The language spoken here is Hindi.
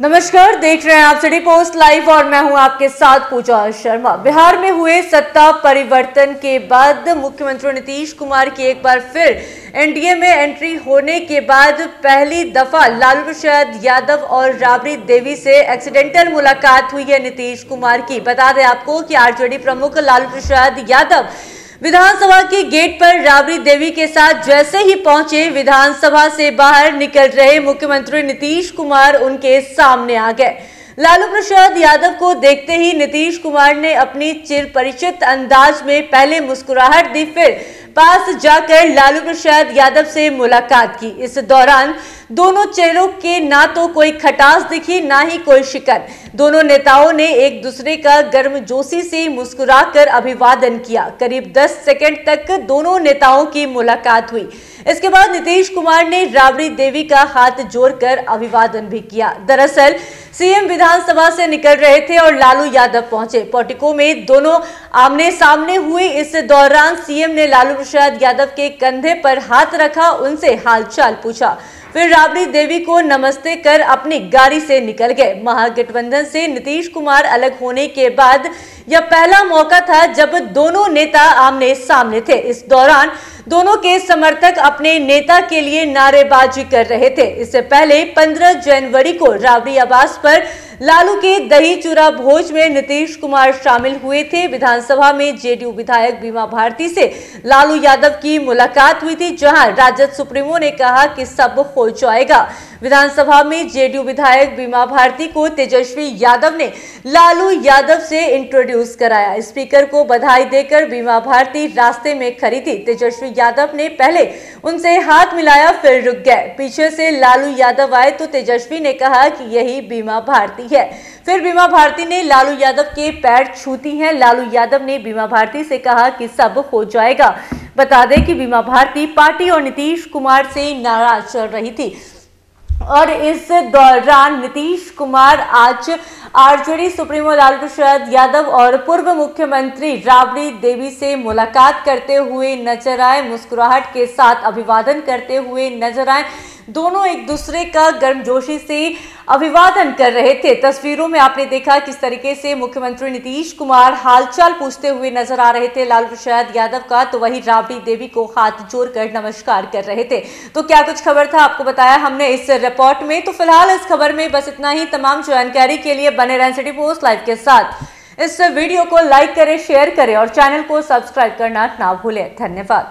नमस्कार, देख रहे हैं आप सिटी पोस्ट लाइव और मैं हूँ आपके साथ पूजा शर्मा। बिहार में हुए सत्ता परिवर्तन के बाद मुख्यमंत्री नीतीश कुमार की एक बार फिर एनडीए में एंट्री होने के बाद पहली दफ़ा लालू प्रसाद यादव और राबड़ी देवी से एक्सीडेंटल मुलाकात हुई है नीतीश कुमार की। बता दें आपको कि आरजेडी प्रमुख लालू प्रसाद यादव विधानसभा के गेट पर राबड़ी देवी के साथ जैसे ही पहुँचे, विधानसभा से बाहर निकल रहे मुख्यमंत्री नीतीश कुमार उनके सामने आ गए। लालू प्रसाद यादव को देखते ही नीतीश कुमार ने अपनी चिर परिचित अंदाज में पहले मुस्कुराहट दी, फिर पास जाकर लालू प्रसाद यादव से मुलाकात की। इस दौरान दोनों चेहरों के ना तो कोई खटास दिखी, ना ही कोई शिकन। दोनों नेताओं ने एक दूसरे का गर्मजोशी से मुस्कुराकर अभिवादन किया। करीब 10 सेकंड तक दोनों नेताओं की मुलाकात हुई। इसके बाद नीतीश कुमार ने राबड़ी देवी का हाथ जोड़कर अभिवादन भी किया। दरअसल, सीएम विधानसभा से निकल रहे थे और लालू यादव पहुँचे। पोटिको में दोनों आमने सामने हुए। इस दौरान सीएम ने लालू प्रसाद यादव के कंधे पर हाथ रखा, उनसे हालचाल पूछा। फिर राबड़ी देवी को नमस्ते कर अपनी गाड़ी से निकल गए। महागठबंधन से नीतीश कुमार अलग होने के बाद यह पहला मौका था जब दोनों नेता आमने सामने थे। इस दौरान दोनों के समर्थक अपने नेता के लिए नारेबाजी कर रहे थे। इससे पहले 15 जनवरी को राबड़ी आवास पर लालू के दही चूरा भोज में नीतीश कुमार शामिल हुए थे। विधानसभा में जेडीयू विधायक बीमा भारती से लालू यादव की मुलाकात हुई थी, जहाँ राजद सुप्रीमो ने कहा कि सब हो जाएगा। विधानसभा में जेडीयू विधायक बीमा भारती को तेजस्वी यादव ने लालू यादव से इंट्रोड्यूस कराया। स्पीकर को बधाई देकर बीमा भारती रास्ते में खड़ी थी। तेजस्वी यादव ने पहले उनसे हाथ मिलाया, फिर रुक गए। पीछे से लालू यादव आए तो तेजस्वी ने कहा कि यही बीमा भारती है। फिर बीमा भारती ने लालू यादव के पैर छूती हैं। लालू यादव ने बीमा भारती से कहा कि सब हो जाएगा। बता दें कि बीमा भारती पार्टी और नीतीश कुमार से नाराज़ चल रही थी। और इस दौरान नीतीश कुमार, आज आरजेडी, सुप्रीमो लालू प्रसाद यादव और पूर्व मुख्यमंत्री राबड़ी देवी से मुलाकात करते हुए नज़र आए, मुस्कुराहट के साथ अभिवादन करते हुए नज़र आए। दोनों एक दूसरे का गर्मजोशी से अभिवादन कर रहे थे। तस्वीरों में आपने देखा किस तरीके से मुख्यमंत्री नीतीश कुमार हालचाल पूछते हुए नज़र आ रहे थे। लालू प्रसाद यादव का तो वही राबड़ी देवी को हाथ जोड़कर नमस्कार कर रहे थे। तो क्या कुछ खबर था आपको बताया हमने इस रिपोर्ट में? तो फ़िलहाल इस खबर में बस इतना ही। तमाम जानकारी के लिए बने रहें सिटी पोस्ट लाइव के साथ। इस वीडियो को लाइक करें, शेयर करें और चैनल को सब्सक्राइब करना ना भूलें। धन्यवाद।